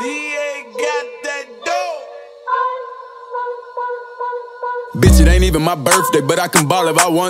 DA got that dope. Bitch, it ain't even my birthday, but I can ball if I want